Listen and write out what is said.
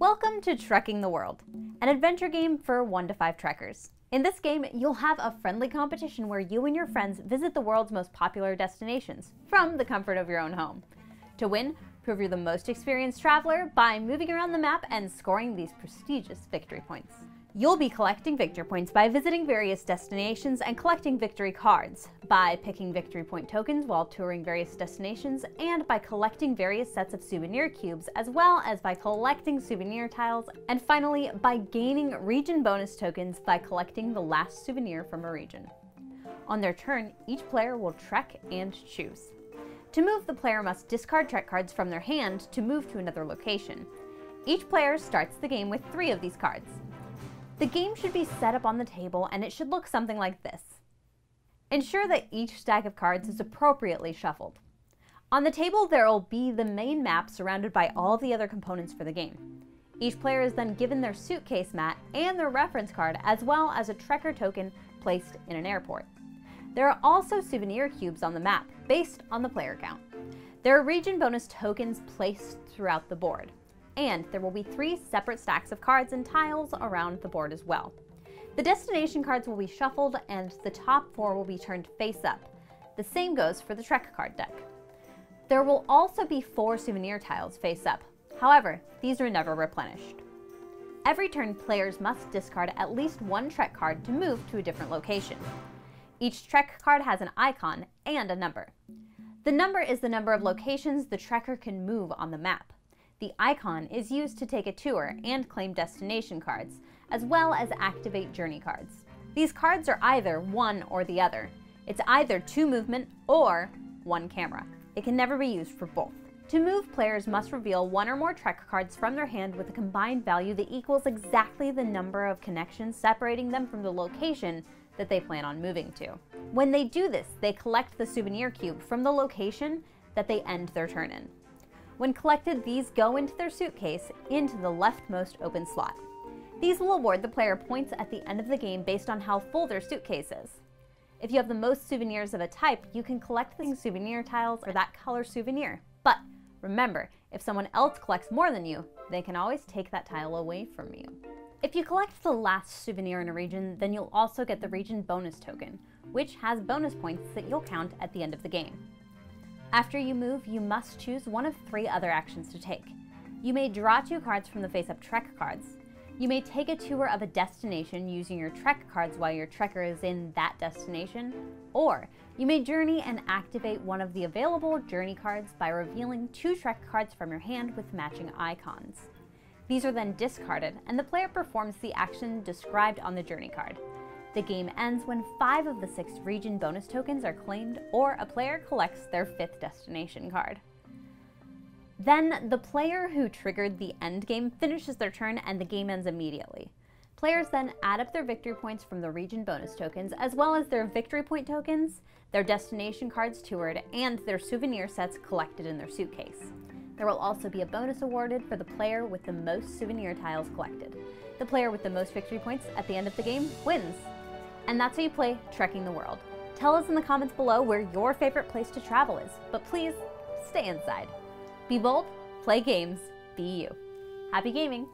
Welcome to Trekking the World, an adventure game for 1 to 5 trekkers. In this game, you'll have a friendly competition where you and your friends visit the world's most popular destinations from the comfort of your own home. To win, prove you're the most experienced traveler by moving around the map and scoring these prestigious victory points. You'll be collecting victory points by visiting various destinations and collecting victory cards, by picking victory point tokens while touring various destinations, and by collecting various sets of souvenir cubes, as well as by collecting souvenir tiles, and finally by gaining region bonus tokens by collecting the last souvenir from a region. On their turn, each player will trek and choose. To move, the player must discard trek cards from their hand to move to another location. Each player starts the game with three of these cards. The game should be set up on the table and it should look something like this. Ensure that each stack of cards is appropriately shuffled. On the table there will be the main map surrounded by all the other components for the game. Each player is then given their suitcase mat and their reference card as well as a trekker token placed in an airport. There are also souvenir cubes on the map based on the player count. There are region bonus tokens placed throughout the board and there will be three separate stacks of cards and tiles around the board as well. The destination cards will be shuffled and the top four will be turned face up. The same goes for the Trek card deck. There will also be four souvenir tiles face up. However, these are never replenished. Every turn, players must discard at least one Trek card to move to a different location. Each Trek card has an icon and a number. The number is the number of locations the Trekker can move on the map. The icon is used to take a tour and claim destination cards, as well as activate journey cards. These cards are either one or the other. It's either two movement or one camera. It can never be used for both. To move, players must reveal one or more Trek cards from their hand with a combined value that equals exactly the number of connections separating them from the location that they plan on moving to. When they do this, they collect the souvenir cube from the location that they end their turn in. When collected, these go into their suitcase into the leftmost open slot. These will award the player points at the end of the game based on how full their suitcase is. If you have the most souvenirs of a type, you can collect the souvenir tiles for that color souvenir. But remember, if someone else collects more than you, they can always take that tile away from you. If you collect the last souvenir in a region, then you'll also get the region bonus token, which has bonus points that you'll count at the end of the game. After you move, you must choose one of three other actions to take. You may draw two cards from the face-up Trek cards. You may take a tour of a destination using your Trek cards while your Trekker is in that destination, or you may journey and activate one of the available journey cards by revealing two Trek cards from your hand with matching icons. These are then discarded, and the player performs the action described on the journey card. The game ends when five of the six region bonus tokens are claimed or a player collects their fifth destination card. Then the player who triggered the end game finishes their turn and the game ends immediately. Players then add up their victory points from the region bonus tokens, as well as their victory point tokens, their destination cards toured, and their souvenir sets collected in their suitcase. There will also be a bonus awarded for the player with the most souvenir tiles collected. The player with the most victory points at the end of the game wins. And that's how you play Trekking the World. Tell us in the comments below where your favorite place to travel is, but please stay inside. Be bold, play games, be you. Happy gaming!